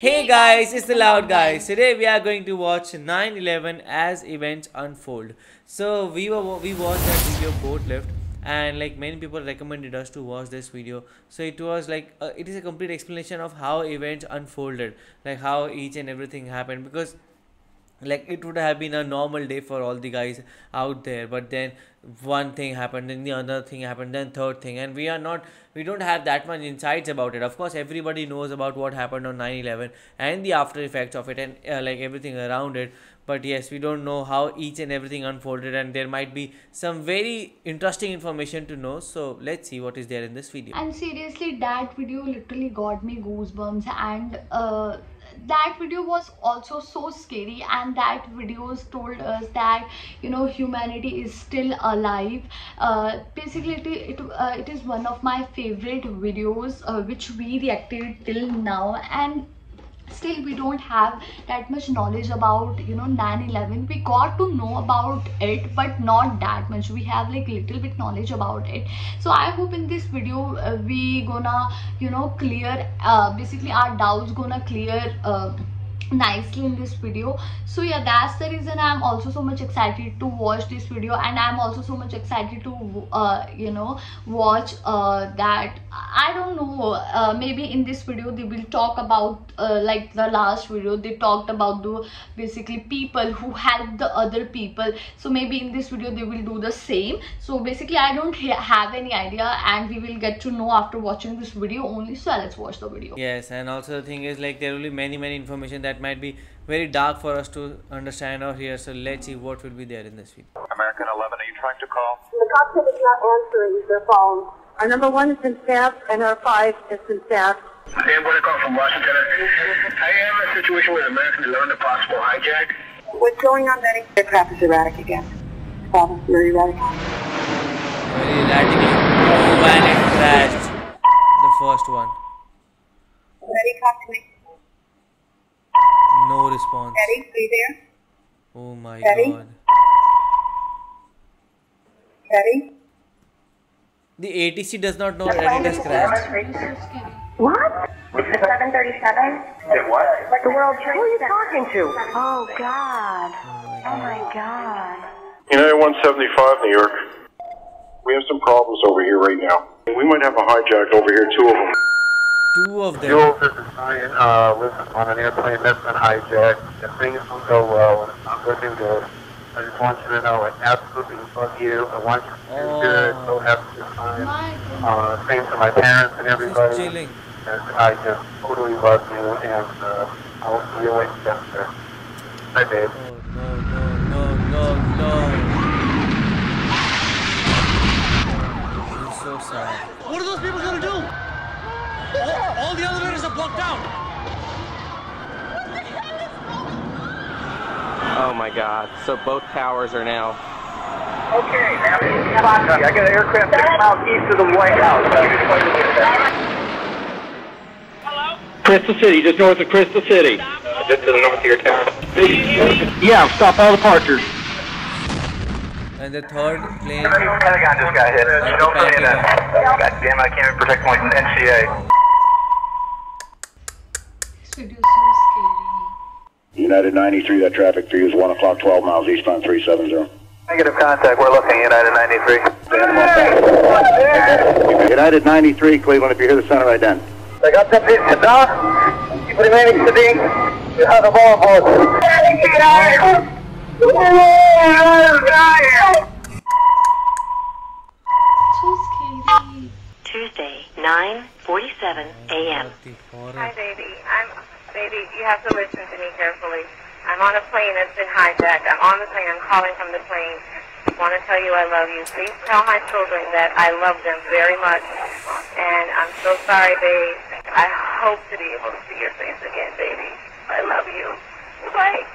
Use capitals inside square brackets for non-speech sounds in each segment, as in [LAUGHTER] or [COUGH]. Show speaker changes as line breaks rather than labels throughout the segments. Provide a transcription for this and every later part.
Hey guys, it's the Loud Guys. Today we are going to watch 9/11 as events unfold. So we were we watched that video boat lift, and like many people recommended us to watch this video. So it was like uh, it is a complete explanation of how events unfolded, like how each and everything happened. Because like it would have been a normal day for all the guys out there but then one thing happened then the other thing happened then third thing and we are not we don't have that much insights about it. Of course everybody knows about what happened on 9-11 and the after effects of it and uh, like everything around it but yes we don't know how each and everything unfolded and there might be some very interesting information to know. So let's see what is there in this video.
And seriously that video literally got me goosebumps and uh, that video was also so scary and that videos told us that you know humanity is still alive. Uh, basically it, it, uh, it is one of my favorite videos uh, which we reacted till now. And still we don't have that much knowledge about you know 9-11 we got to know about it but not that much. We have like a little bit knowledge about it. So i hope in this video uh, we gonna you know clear uh, basically our doubts gonna clear uh, nicely in this video. So yeah that's the reason i'm also so much excited to watch this video and i'm also so much excited to uh, you know watch uh, that. I don't know uh, maybe in this video they will talk about uh, like the last video they talked about the basically people who help the other people. So maybe in this video they will do the same. So basically i don't ha have any idea and we will get to know after watching this video only. So let's watch the video.
Yes and also the thing is like there will be many many information that might be very dark for us to understand or hear. So let's see what will be there in this video.
American 11, are you trying to call?
The cockpit is not answering their phone. Our number one has been staffed and our five has been staffed.
Hey, to call from Washington. I am in a situation with American 11, a possible hijack.
What's going on, Betty? The aircraft is erratic again. Problem, very erratic.
Very erratic. Oh, and it crashed. The first one.
Betty, talk to me.
No response.
Betty, are you there?
Oh my
Betty?
god.
Betty?
The ATC does not know that it has crashed.
What?
This is 737.
Did what?
The World Trade
Who are you talking to?
Oh, God. Oh, my God.
United 175, New York. We have some problems over here right now. We might have a hijack over here, two of them.
Two of them.
Jules, this is Ryan. Uh, listen, on an airplane that's been hijacked. If things don't go well, and it's not going good I just want you to know I absolutely love you. I want you to do good. So have a good time. Uh, same to my parents and
She's
everybody.
chilling.
And I just totally love you, and uh, I'll see you later, Jester. Bye, babe.
Oh no no no no no. She's so sad.
What are those people gonna do? All, all the elevators are blocked out.
Oh my god. So both towers are now.
Okay, now, I got an aircraft six miles east of the White House. Hello?
Crystal City, just north of Crystal City.
Just to the north of your town.
Yeah, stop all departures.
And the third plane.
Pentagon just got hit. Don't say that. God damn I can't even protect my NCA.
This video is so scary
United 93, that traffic for you is 1 o'clock, 12 miles eastbound 370.
Negative contact, we're looking, United 93.
United 93, Cleveland, if you hear the center ident.
I got that piece of dog. Keep remaining steady. You have the ball, boss.
so
Tuesday, 9:47 a.m.
Hi, baby. I'm baby. You have to listen to me carefully. I'm on a plane that's been hijacked. I'm on the plane. I'm calling from the plane. I want to tell you I love you. Please tell my children that I love them very much. And I'm so sorry, babe. I hope to be able to see your face again, baby. I love you. Bye.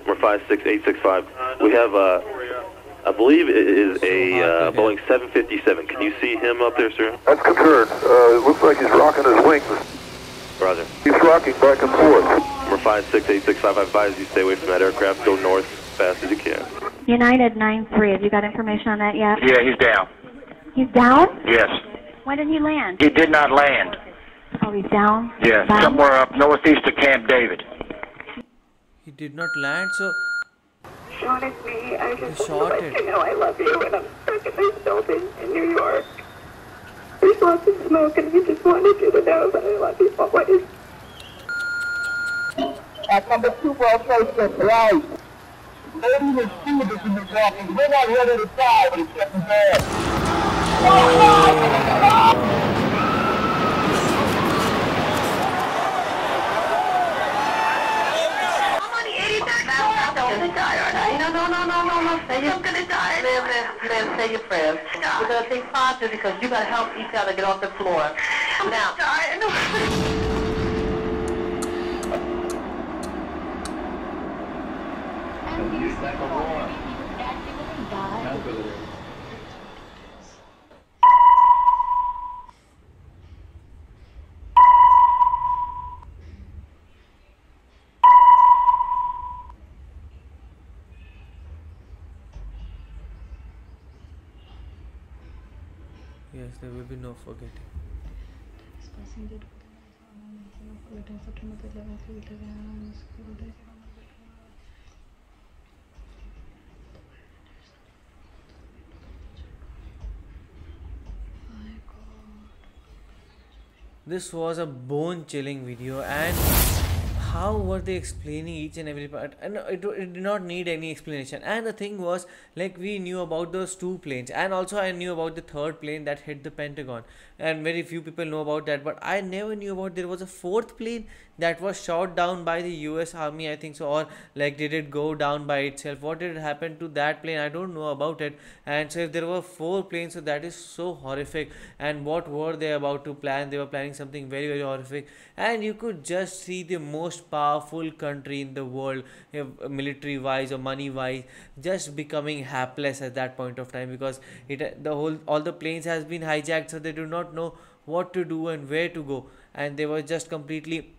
Number 56865. We have, uh, I believe it is a uh, Boeing 757. Can you see him up there, sir?
That's confirmed. Uh, it looks like he's rocking his wings.
Roger.
He's rocking back and forth.
Number 56865, I advise you stay away from that aircraft. Go north as fast as you can.
United 93. Have you got information on that yet?
Yeah, he's down.
He's down?
Yes.
When did he land?
He did not land.
Oh, he's down?
Yeah,
Down?
somewhere up northeast of Camp David.
He did not land, so
Sean, it's me. I just
He
want to
shot
let
it.
you know I love you, and I'm stuck in this building in New York. There's lots of smoke, and we just wanted you to know that I love you always.
At number two World Trade Center, right. Lady was Stevens in the office. We're not ready to die, but it's getting bad.
No, no, no, no, no, no. Say you're gonna die. Live, live, live. Say your prayers. We're gonna take positive because you gotta help each other get off the floor. Now. [LAUGHS]
And these people already knew that they were
there will be no forgetting. This was a bone chilling video and how were they explaining each and every part? And it, it did not need any explanation. And the thing was like we knew about those two planes. And also i knew about the third plane that hit the pentagon. And very few people know about that. But i never knew about there was a fourth plane that was shot down by the us army i think so or like did it go down by itself? What did happen to that plane? I don't know about it. And so if there were four planes so that is so horrific. And what were they about to plan? They were planning something very very horrific. And you could just see the most powerful country in the world eh, military wise or money wise just becoming hapless at that point of time because it the whole all the planes has been hijacked so they do not know what to do and where to go. And they were just completely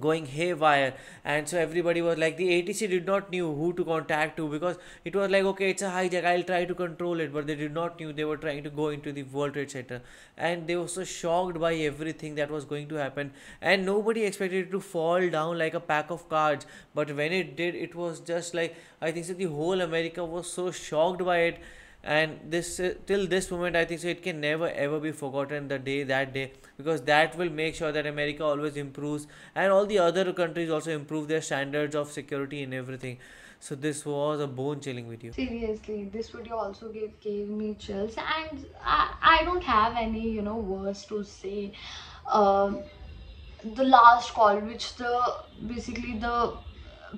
going haywire. And so everybody was like the atc did not knew who to contact to because it was like okay it's a hijack i'll try to control it. But they did not knew they were trying to go into the world trade center. And they were so shocked by everything that was going to happen. And nobody expected it to fall down like a pack of cards. But when it did it was just like i think so the whole america was so shocked by it and this uh, till this moment i think so it can never ever be forgotten the day that day. Because that will make sure that america always improves and all the other countries also improve their standards of security and everything. So this was a bone chilling video.
Seriously this video also gave, gave me chills and I, I don't have any you know words to say. Um, the last call which the basically the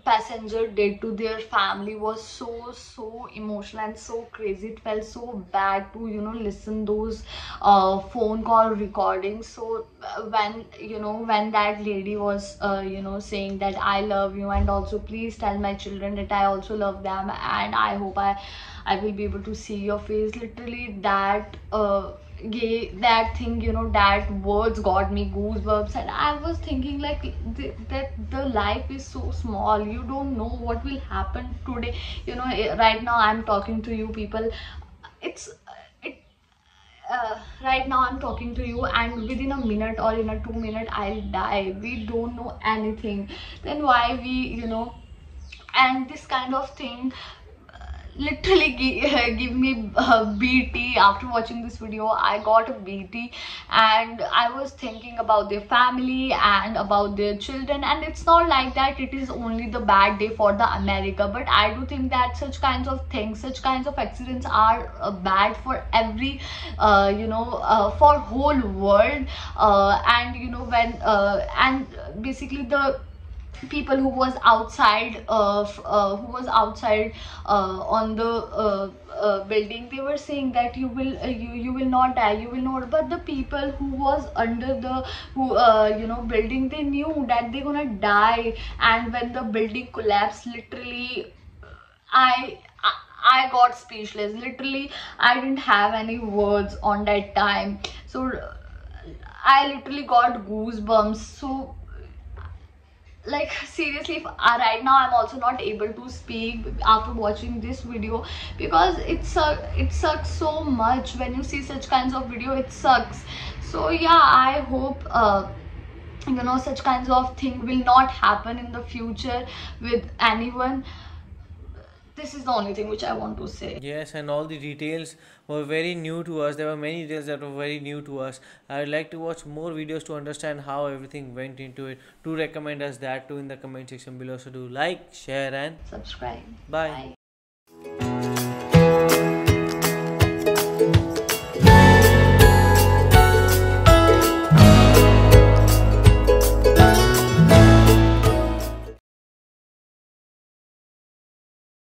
passenger did to their family was so so emotional and so crazy. It felt so bad to you know listen those uh, phone call recordings. So uh, when you know when that lady was uh, you know saying that i love you and also please tell my children that i also love them and i hope i i will be able to see your face literally that uh, gay that thing you know that words got me goosebumps. And i was thinking like th- that the life is so small. You don't know what will happen today. You know eh, right now i'm talking to you people. It's it uh, right now i'm talking to you and within a minute or in a two minute i'll die. We don't know anything. Then why we you know and this kind of thing literally give, [LAUGHS] give me bt after watching this video i got a bt and i was thinking about their family and about their children. And it's not like that it is only the bad day for the america. But i do think that such kinds of things such kinds of accidents are uh, bad for every uh, you know uh, for whole world. Uh, and you know when uh, and basically the people who was outside of uh, who was outside uh, on the uh, uh, building they were saying that you will uh, you you will not die you will not but the people who was under the who uh, you know building they knew that they're gonna die and when the building collapsed literally I I- I got speechless. Literally, I didn't have any words on that time. So I literally got goosebumps. So like [LAUGHS] seriously if, right now i'm also not able to speak after watching this video because it sucks it sucks so much. When you see such kinds of video it sucks. So yeah i hope uh, you know such kinds of thing will not happen in the future with anyone this is the only thing which I want to say.
Yes, and all the details were very new to us. There were many details that were very new to us. I'd like to watch more videos to understand how everything went into it. Do recommend us that too in the comment section below. So do like, share, and
subscribe.
Bye. Bye.